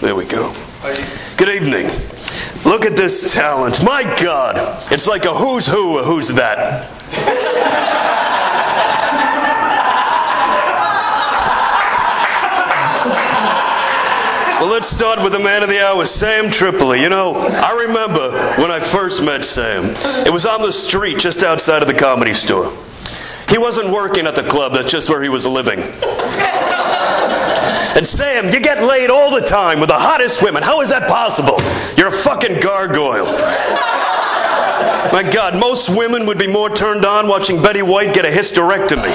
There we go. Good evening. Look at this talent. My God. It's like a who's who, a who's that. Well, let's start with the man of the hour, Sam Tripoli. You know, I remember when I first met Sam. It was on the street just outside of the comedy store. He wasn't working at the club, that's just where he was living. And Sam, you get laid all the time with the hottest women. How is that possible? You're a fucking gargoyle. My God, most women would be more turned on watching Betty White get a hysterectomy.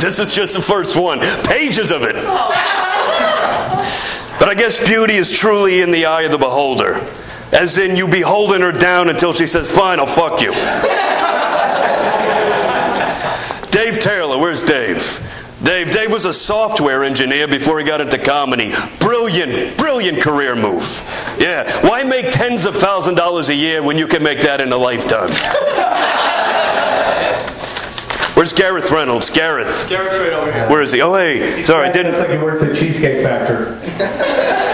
This is just the first one. Pages of it. But I guess beauty is truly in the eye of the beholder. As in, you be holding her down until she says, Fine, I'll fuck you. Dave Taylor, where's Dave? Dave, Dave was a software engineer before he got into comedy. Brilliant, brilliant career move. Yeah, why make tens of thousand dollars a year when you can make that in a lifetime? Where's Gareth Reynolds? Gareth. Gareth's right over here. Where is he? Oh, hey. Sorry, I didn't. Looks like he works at Cheesecake Factory.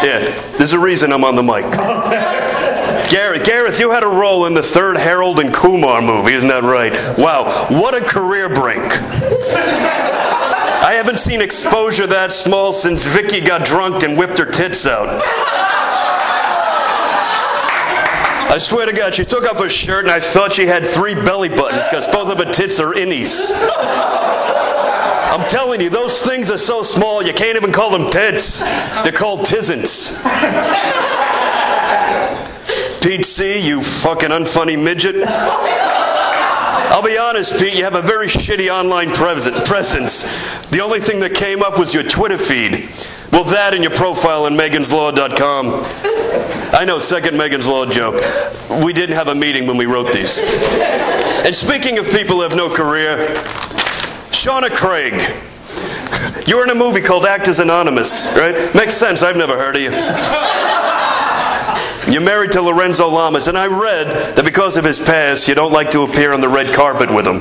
Yeah, there's a reason I'm on the mic. Gareth, Gareth, you had a role in the third Harold and Kumar movie, isn't that right? Wow, what a career break. I haven't seen exposure that small since Vicky got drunk and whipped her tits out. I swear to God, she took off her shirt and I thought she had three belly buttons because both of her tits are innies. I'm telling you, those things are so small you can't even call them tits. They're called tisn't. Pete C., you fucking unfunny midget. I'll be honest, Pete, you have a very shitty online presence. The only thing that came up was your Twitter feed. Well, that and your profile on meganslaw.com. I know, second Megan's Law joke. We didn't have a meeting when we wrote these. And speaking of people who have no career, Shawna Craig. You're in a movie called Actors Anonymous, right? Makes sense. I've never heard of you. You're married to Lorenzo Lamas, and I read that because of his past, you don't like to appear on the red carpet with him.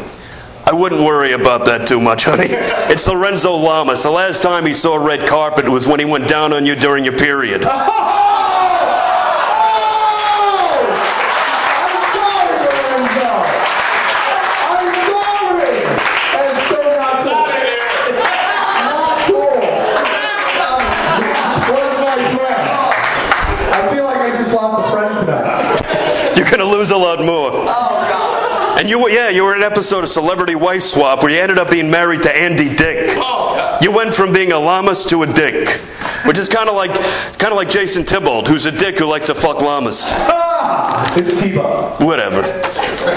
I wouldn't worry about that too much, honey. It's Lorenzo Lamas. The last time he saw red carpet was when he went down on you during your period. lose a lot more. And you were, yeah, you were in an episode of Celebrity Wife Swap where you ended up being married to Andy Dick. You went from being a llamas to a dick, which is kind of like, kind of like Jason Tybalt, who's a dick who likes to fuck llamas. Ah, It's T-Bone. Whatever.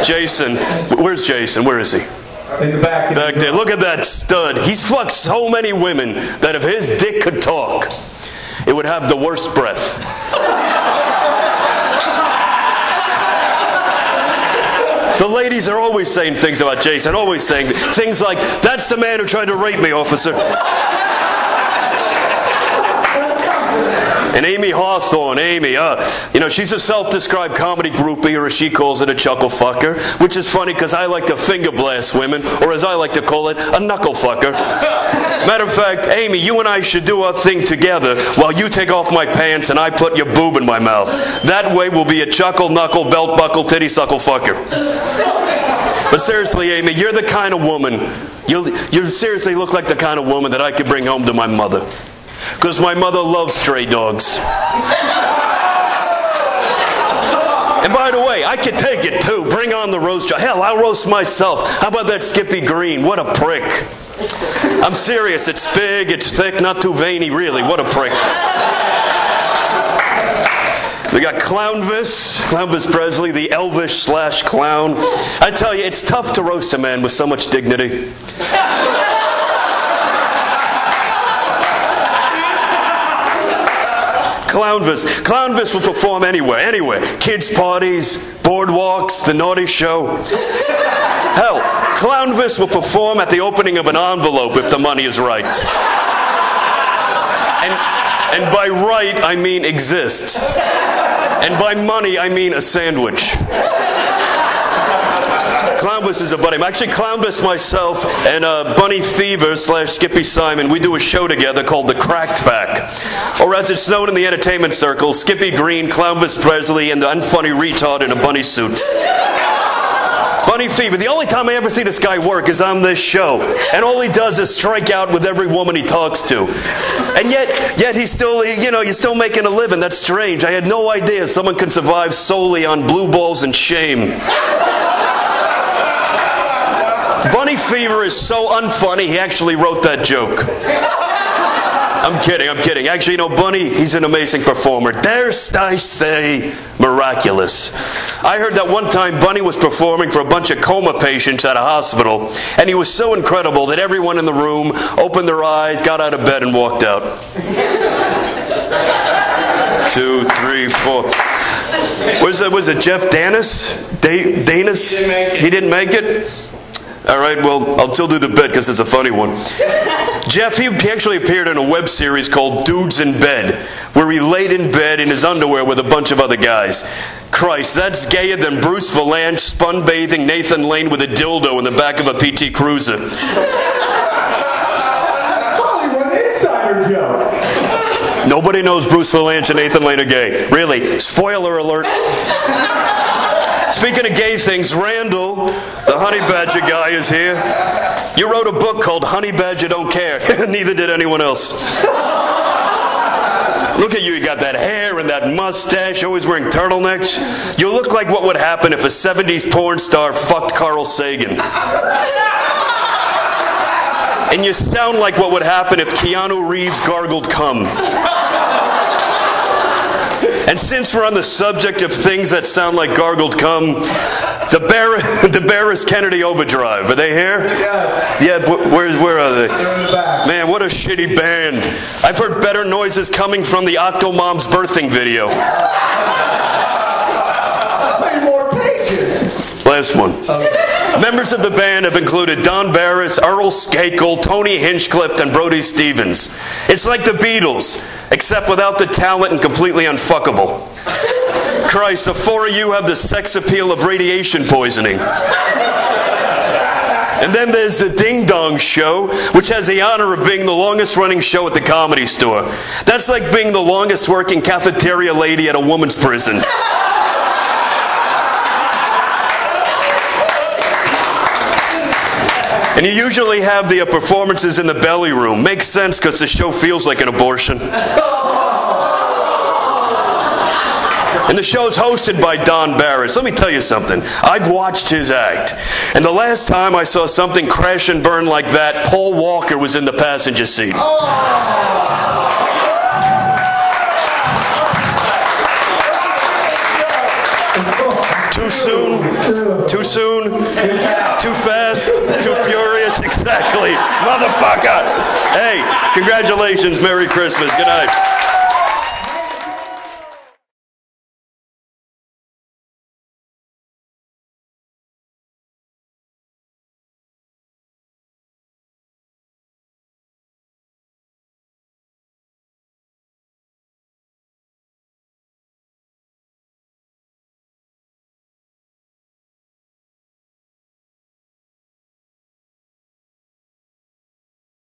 Jason, where's Jason? Where is he? In the back. Back there. Look at that stud. He's fucked so many women that if his dick could talk, it would have the worst breath. Ladies are always saying things about Jason, always saying things like, That's the man who tried to rape me, officer. And Amy Hawthorne, Amy, uh, you know, she's a self described comedy groupie, or as she calls it, a chuckle fucker, which is funny because I like to finger blast women, or as I like to call it, a knuckle fucker. Matter of fact, Amy, you and I should do our thing together while you take off my pants and I put your boob in my mouth. That way we'll be a chuckle, knuckle, belt buckle, titty suckle fucker. But seriously, Amy, you're the kind of woman, you you seriously look like the kind of woman that I could bring home to my mother. Because my mother loves stray dogs. And by the way, I could take it too. Bring on the roast. Hell, I'll roast myself. How about that Skippy Greene? What a prick. I'm serious. It's big, it's thick, not too veiny, really. What a prick. We got Clownvis, Clownvis Presley, the Elvis slash clown. I tell you, it's tough to roast a man with so much dignity. Clownvis. Clownvis will perform anywhere, anywhere. Kids' parties, boardwalks, the naughty show. Hell, Clownvis will perform at the opening of an envelope if the money is right. And, and by right, I mean exists. And by money, I mean a sandwich. Clownvis is a buddy. Actually Clownvis myself and uh, Bunny Fever slash Skippy Simon. We do a show together called The Cracked Back. It's known in the entertainment circle, Skippy Greene, Clownvis Presley, and the unfunny retard in a bunny suit. Bunny Fever. The only time I ever see this guy work is on this show. And all he does is strike out with every woman he talks to. And yet, yet he's still, you know, he's still making a living. That's strange. I had no idea someone can survive solely on blue balls and shame. Bunny Fever is so unfunny, he actually wrote that joke. I'm kidding, I'm kidding. Actually, you know, Bunny, he's an amazing performer. There's, I say, miraculous. I heard that one time Bunny was performing for a bunch of coma patients at a hospital, and he was so incredible that everyone in the room opened their eyes, got out of bed, and walked out. Two, three, four. Was it, was it Jeff Danis? Da- Danis? He didn't make it. He didn't make it? All right, well, I'll still do the bit because it's a funny one. Jeff, he actually appeared in a web series called Dudes in Bed, where he laid in bed in his underwear with a bunch of other guys. Christ, that's gayer than Bruce Vilanch spun bathing Nathan Lane with a dildo in the back of a PT Cruiser. Hollywood insider joke. Nobody knows Bruce Vilanch and Nathan Lane are gay. Really. Spoiler alert. Speaking of gay things, Randall, the honey badger guy, is here. You wrote a book called Honey Badger Don't Care. Neither did anyone else. Look at you, you got that hair and that mustache, always wearing turtlenecks. You look like what would happen if a 70s porn star fucked Carl Sagan. And you sound like what would happen if Keanu Reeves gargled cum. And since we're on the subject of things that sound like gargled cum, the, Bar- the Barris Kennedy Overdrive, are they here? Yeah, wh- where's, where are they? In the back. Man, what a shitty band. I've heard better noises coming from the Octomom's birthing video. How many more pages? Last one. Members of the band have included Don Barris, Earl Skakel, Tony Hinchcliffe, and Brody Stevens. It's like the Beatles, except without the talent and completely unfuckable. Christ, the four of you have the sex appeal of radiation poisoning. And then there's the Ding Dong Show, which has the honor of being the longest running show at the comedy store. That's like being the longest working cafeteria lady at a woman's prison. And you usually have the uh, performances in the belly room. Makes sense because the show feels like an abortion. And the show's hosted by Don Barris. Let me tell you something. I've watched his act. And the last time I saw something crash and burn like that, Paul Walker was in the passenger seat. Too soon? Too soon? Too fast? Too furious? Exactly. Motherfucker. Hey, congratulations. Merry Christmas. Good night.